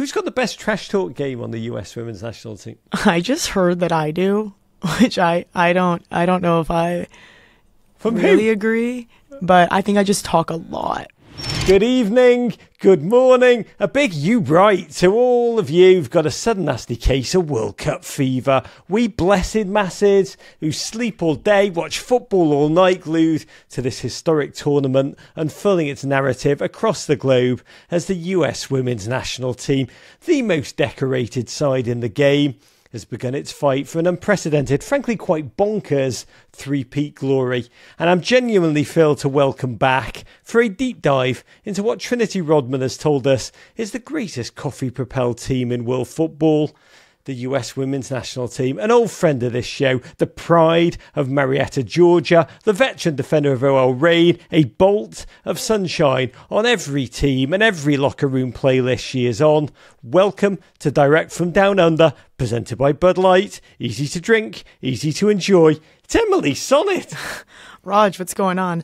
Who's got the best trash talk game on the US women's national team? I just heard that I do, which I I don't I don't know if I From really who? agree, but I think I just talk a lot. Good evening, good morning. A big you bright to all of you who've got a sudden nasty case of World Cup fever. We blessed masses who sleep all day, watch football all night, glued to this historic tournament, unfurling its narrative across the globe as the US women's national team, the most decorated side in the game, has begun its fight for an unprecedented, frankly quite bonkers, three-peat glory. And I'm genuinely thrilled to welcome back for a deep dive into what Trinity Rodman has told us is the greatest coffee-propelled team in world football. The US women's national team, an old friend of this show, the pride of Marietta, Georgia, the veteran defender of OL Reign, a bolt of sunshine on every team and every locker room playlist she is on. Welcome to Direct from Down Under, presented by Bud Light. Easy to drink, easy to enjoy. It's Emily Sonnett. Raj, what's going on?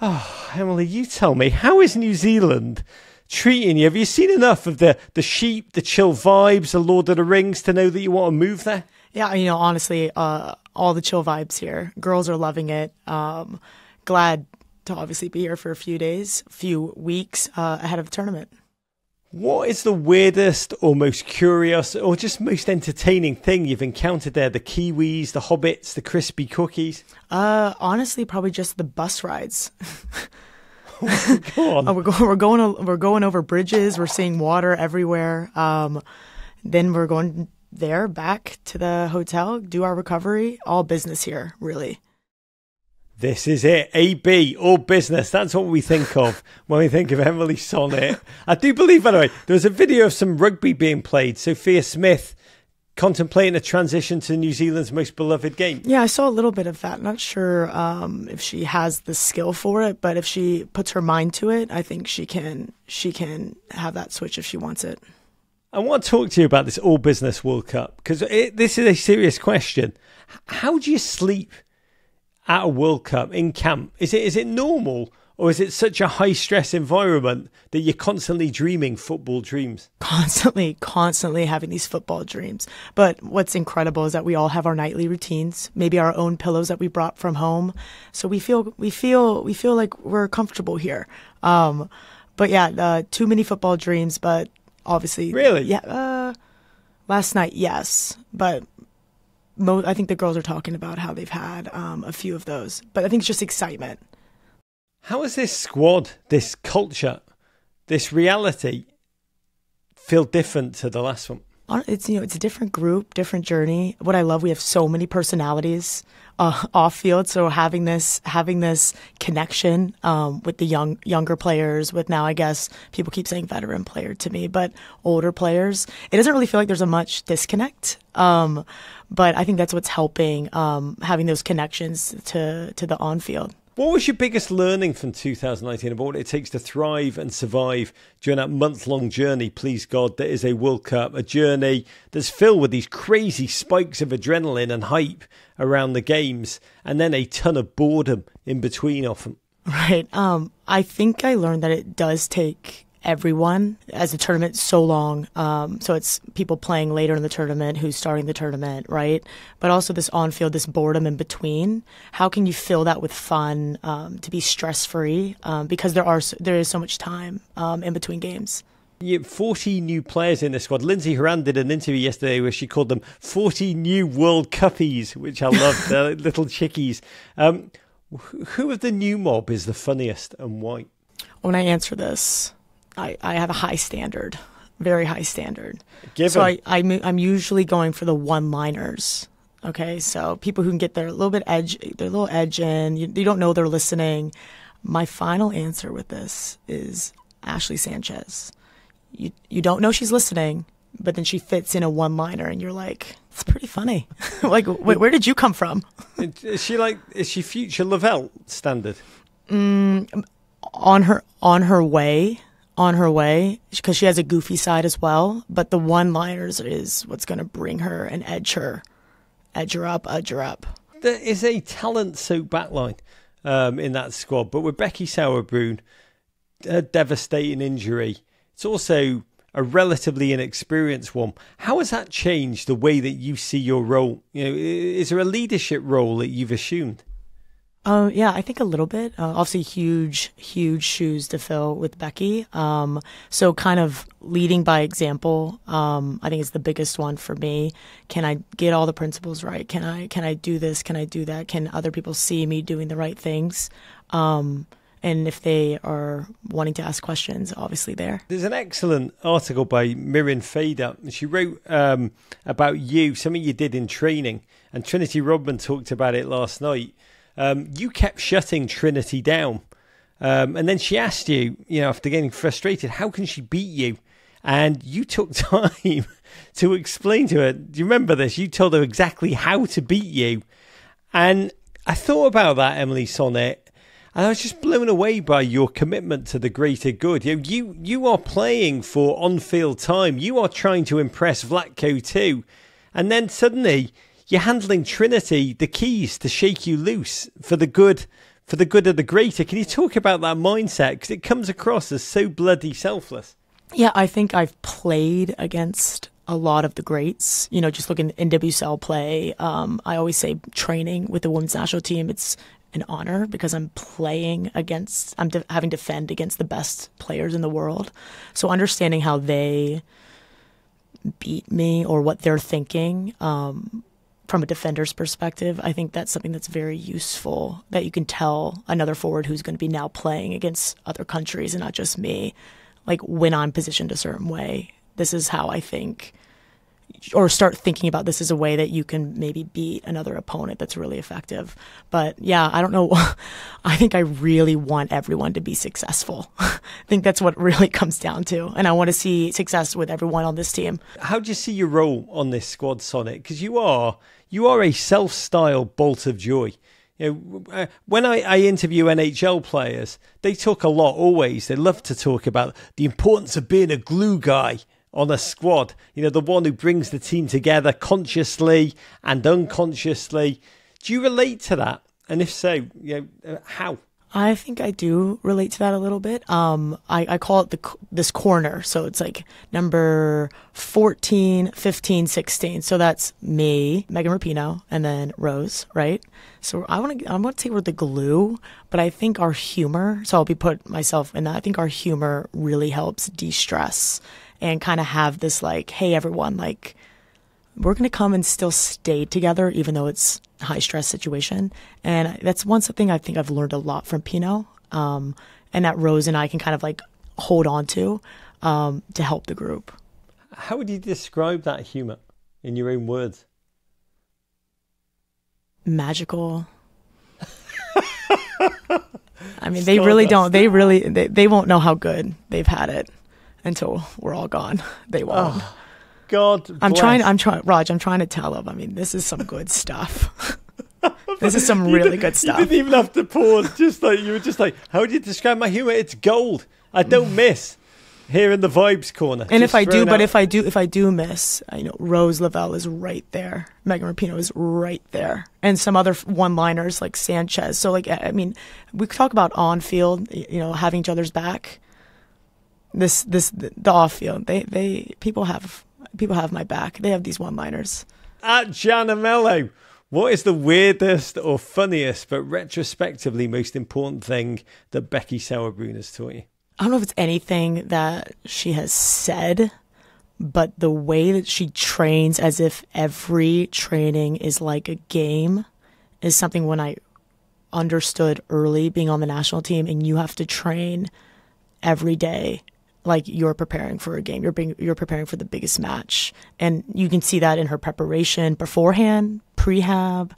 Ah, Emily, you tell me, how is New Zealand treating you? Have you seen enough of the, the sheep, the chill vibes, the Lord of the Rings to know that you want to move there? Yeah, you know, honestly, uh, all the chill vibes here. Girls are loving it. Um, glad to obviously be here for a few days, few weeks uh, ahead of the tournament. What is the weirdest or most curious or just most entertaining thing you've encountered there? The kiwis, the hobbits, the crispy cookies? Uh, honestly, probably just the bus rides. On. Uh, we're, go- we're going o- we're going over bridges. We're seeing water everywhere. Um, then we're going there back to the hotel, do our recovery. All business here, really. This is it. AB, all business. That's what we think of when we think of Emily Sonnett. I do believe, by the way, there was a video of some rugby being played. Sophia Smith contemplating a transition to New Zealand's most beloved game. Yeah, I saw a little bit of that. Not sure um, if she has the skill for it, but if she puts her mind to it, I think she can. She can have that switch if she wants it. I want to talk to you about this all business World Cup because this is a serious question. How do you sleep at a World Cup in camp? Is it is it normal or is it such a high stress environment that you're constantly dreaming football dreams? constantly, constantly having these football dreams. But what's incredible is that we all have our nightly routines, maybe our own pillows that we brought from home. So we feel, we feel, we feel like we're comfortable here. Um, but yeah, uh, too many football dreams, but obviously, Really? yeah. Uh, last night, yes, but mo- I think the girls are talking about how they've had um, a few of those. But I think it's just excitement. How does this squad, this culture, this reality feel different to the last one? it's you know it's a different group different journey. What i love we have so many personalities uh, off field so having this having this connection um, with the young younger players with now i guess people keep saying veteran player to me but older players it doesn't really feel like there's a much disconnect. Um, but i think that's what's helping um, having those connections to to the on field What was your biggest learning from 2019 about what it takes to thrive and survive during that month long journey, please God, that is a World Cup, a journey that's filled with these crazy spikes of adrenaline and hype around the games, and then a ton of boredom in between often? Right. Um, I think I learned that it does take everyone as a tournament so long. Um, so it's people playing later in the tournament who's starting the tournament, right? But also this on field, this boredom in between. How can you fill that with fun um, to be stress free? Um, because there are there is so much time um, in between games. You 40 new players in the squad. Lindsey Horan did an interview yesterday where she called them 40 new World Cuppies, which I love. They're little chickies. Um, who of the new mob is the funniest and why? When I answer this, I, I have a high standard, very high standard. Given. So I, I'm, I'm usually going for the one-liners. Okay, so people who can get their little bit edge, their little edge in. You, you don't know they're listening. My final answer with this is Ashley Sanchez. You you don't know she's listening, but then she fits in a one-liner, and you're like, it's pretty funny. like, wait, where did you come from? Is she like, is she future Lavelle standard? Mm, on her on her way on her way because she has a goofy side as well but the one liners is what's going to bring her and edge her edge her up edge her up There is a talent soaked backline um, in that squad, but with Becky Sauerbrunn, a devastating injury, it's also a relatively inexperienced one. How has that changed the way that you see your role? You know, is there a leadership role that you've assumed? Uh, yeah, I think a little bit. Uh, obviously, huge, huge shoes to fill with Becky. Um, so, kind of leading by example. Um, I think is the biggest one for me. Can I get all the principles right? Can I can I do this? Can I do that? Can other people see me doing the right things? Um, and if they are wanting to ask questions, obviously there. There's an excellent article by Miriam Fader. She wrote um, about you, something you did in training, and Trinity Rodman talked about it last night um, you kept shutting Trinity down. Um, and then she asked you, you know, after getting frustrated, how can she beat you? And you took time to explain to her. Do you remember this? You told her exactly how to beat you. And I thought about that, Emily Sonnett, and I was just blown away by your commitment to the greater good. You, you, you are playing for on field time. You are trying to impress Vlatko too. And then suddenly you're handling Trinity the keys to shake you loose for the good for the good of the greater. Can you talk about that mindset? Because it comes across as so bloody selfless. Yeah, I think I've played against a lot of the greats. You know, just looking at NWSL play. Um, I always say training with the women's national team. It's an honor because I'm playing against. I'm de- having to defend against the best players in the world. So understanding how they beat me or what they're thinking. Um, from a defender's perspective, I think that's something that's very useful that you can tell another forward who's going to be now playing against other countries and not just me. Like when I'm positioned a certain way, this is how I think, or start thinking about this as a way that you can maybe beat another opponent that's really effective. But yeah, I don't know. I think I really want everyone to be successful. I think that's what really comes down to. And I want to see success with everyone on this team. How do you see your role on this squad, Sonic? Because you are you are a self-styled bolt of joy. You know, uh, when I, I, interview NHL players, they talk a lot always. They love to talk about the importance of being a glue guy on a squad. You know, the one who brings the team together consciously and unconsciously. Do you relate to that? And if so, you know, how? I think I do relate to that a little bit. Um, I, I call it the this corner. So it's like number 14, 15, 16. So that's me, Megan Rapinoe, and then Rose, right? So I want to I want to say we're the glue, but I think our humor. So I'll be put myself in that. I think our humor really helps de-stress and kind of have this like, hey everyone, like we're going to come and still stay together, even though it's a high stress situation. And that's one thing I think I've learned a lot from Pinoe. um, and that Rose and I can kind of like hold on to um, to help the group. How would you describe that humor in your own words? Magical. I mean, they really don't. They really they, they won't know how good they've had it until we're all gone. They won't. Oh. God. I'm trying. I'm trying, Raj. I'm trying to tell him. I mean, this is some good stuff. this is some really good stuff. You didn't even have to pause. Just like you were just like, how do you describe my humor? It's gold. I don't miss here in the vibes corner. And if I do, out. but if I do, if I do miss, you know, Rose Lavelle is right there. Megan Rapinoe is right there, and some other one-liners like Sanchez. So like, I mean, we could talk about on-field, you know, having each other's back. This, this, the off-field, they, they, people have people have my back. They have these one liners. At Giannamello, what is the weirdest or funniest, but retrospectively most important thing that Becky Sauerbrunn has taught you? I don't know if it's anything that she has said, but the way that she trains as if every training is like a game is something when I understood early being on the national team and you have to train every day like you're preparing for a game. You're being, you're preparing for the biggest match, and you can see that in her preparation beforehand, prehab,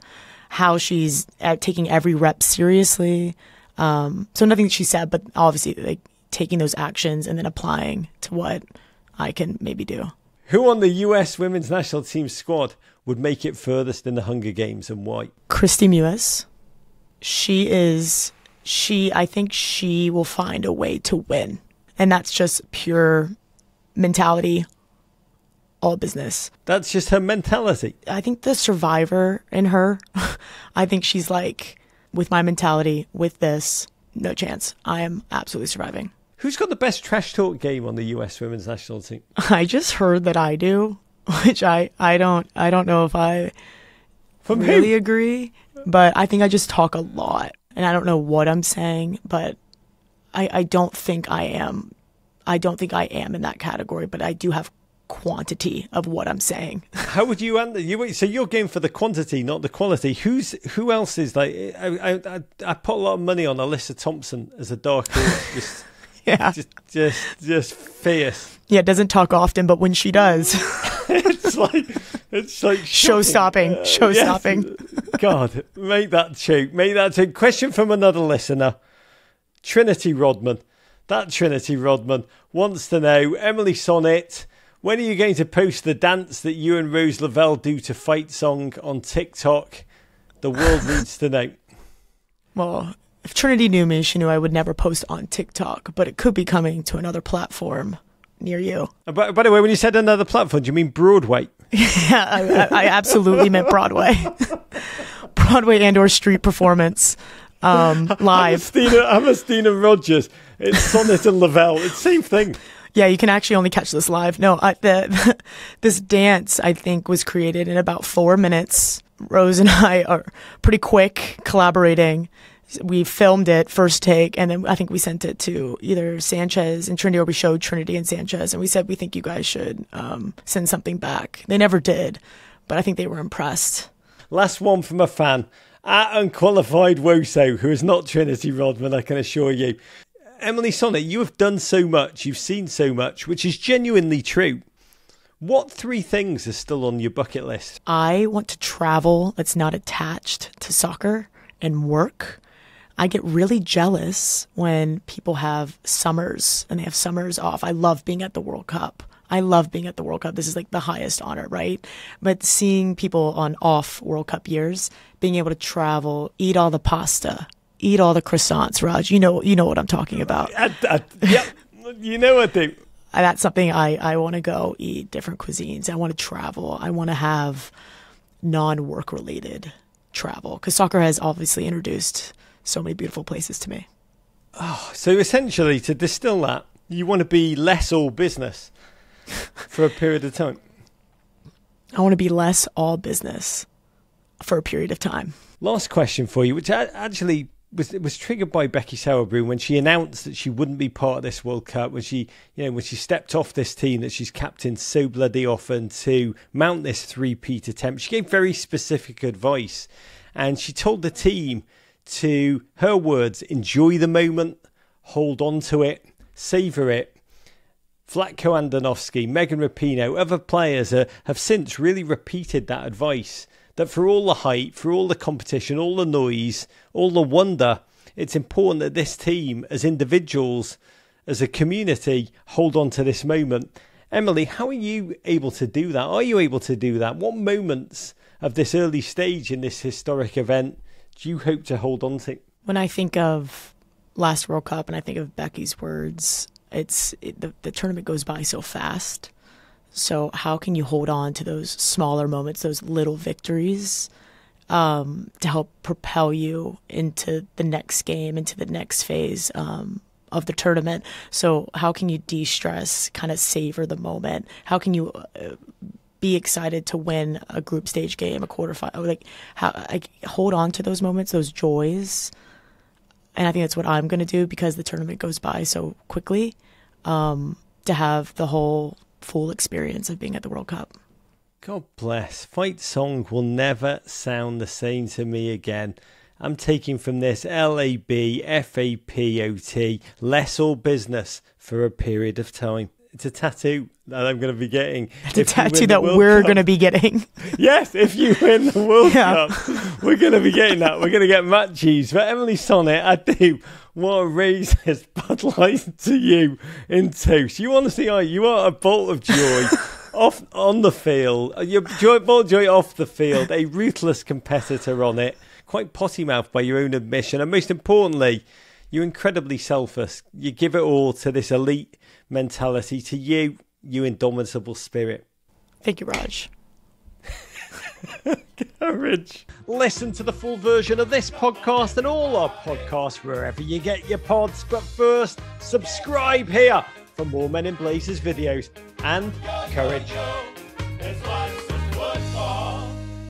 how she's taking every rep seriously. Um, so nothing that she said, but obviously like taking those actions and then applying to what I can maybe do. Who on the U.S. women's national team squad would make it furthest in the Hunger Games and why? Kristie Mewis. She is. She. I think she will find a way to win and that's just pure mentality, all business. That's just her mentality. I think the survivor in her, I think she's like, with my mentality, with this, no chance. I am absolutely surviving. Who's got the best trash talk game on the US women's national team? I just heard that I do, which I I don't I don't know if I From really who? agree, but I think I just talk a lot, and I don't know what I'm saying, but I I don't think I am. I don't think I am in that category, but I do have quantity of what I'm saying. How would you answer? You so you're going for the quantity, not the quality. Who's who else is like? I I, I put a lot of money on Alyssa Thompson as a dark horse. just, yeah, just just just fierce. yeah. Doesn't talk often, but when she does, it's like it's like show stopping, Uh, show yes. stopping. God, make that joke. Make that joke. Question from another listener. Trinity Rodman. That Trinity Rodman wants to know, Emily Sonnett, when are you going to post the dance that you and Rose Lavelle do to Fight Song on TikTok? The world needs to know. Well, if Trinity knew me, she knew I would never post on TikTok, but it could be coming to another platform near you. Uh, By, by the way, when you said another platform, do you mean Broadway? Yeah, I, I absolutely meant Broadway, Broadway and or street performance, um, live. Amastina, Amastina Rogers. It's Sonnett and Lavelle. It's the same thing. Yeah, you can actually only catch this live. No, I, the, this dance I think was created in about four minutes. Rose and I are pretty quick collaborating. We filmed it first take, and then I think we sent it to either Sanchez and Trinity, or we showed Trinity and Sanchez, and we said we think you guys should um, send something back. They never did, but I think they were impressed. Last one from a fan. At unqualified Woso, who is not Trinity Rodman, I can assure you. Emily Sonnett, you have done so much, you've seen so much, which is genuinely true. What three things are still on your bucket list? I want to travel that's not attached to soccer and work. I get really jealous when people have summers and they have summers off. I love being at the World Cup. I love being at the World Cup. This is like the highest honor, right? But seeing people on off World Cup years, being able to travel, eat all the pasta, eat all the croissants, Raj, you know, you know what I'm talking about. I, I, yep, you know what. Uh, that's something I, I want to go eat different cuisines. I want to travel. I want to have non work related travel because soccer has obviously introduced so many beautiful places to me. Oh, So essentially, to distill that, you want to be less all business for a period of time. I want to be less all business for a period of time. Last question for you, which actually was was triggered by Becky Sauerbrunn when she announced that she wouldn't be part of this World Cup. When she, you know, when she stepped off this team that she's captained so bloody often to mount this three-peat attempt, she gave very specific advice, and she told the team to her words: enjoy the moment, hold on to it, savor it. Vlatko Andonovski, Megan Rapinoe, other players uh, have since really repeated that advice that for all the hype, for all the competition, all the noise, all the wonder, it's important that this team, as individuals, as a community, hold on to this moment. Emily, how are you able to do that? Are you able to do that? What moments of this early stage in this historic event do you hope to hold on to? When I think of last World Cup and I think of Becky's words, it's it, the, the tournament goes by so fast. So how can you hold on to those smaller moments, those little victories, um, to help propel you into the next game, into the next phase um, of the tournament? So how can you de-stress, kind of savor the moment? How can you uh, be excited to win a group stage game, a quarterfinal? Like how like hold on to those moments, those joys. And I think that's what I'm going to do because the tournament goes by so quickly. Um, to have the whole full experience of being at the World Cup. God bless. Fight song will never sound the same to me again. I'm taking from this L A B F A P O T, less all business for a period of time. It's a tattoo that I'm going to be getting. The tattoo that we're going to be getting. Yes, if you win the World Yeah. Cup, we're going to be getting that. We're going to get matches. But Emily Sonnett, I do want to raise this Bud Light to you in toast. You honestly are. You are a bolt of joy off on the field. Uh, You're joy, bolt joy off the field. A ruthless competitor on it. Quite potty mouthed by your own admission. And most importantly, you're incredibly selfless. You give it all to this elite mentality. To you, you indomitable spirit. Thank you, Raj. Courage. Listen to the full version of this podcast and all our podcasts wherever you get your pods. But first, subscribe here for more Men in Blazers videos and courage.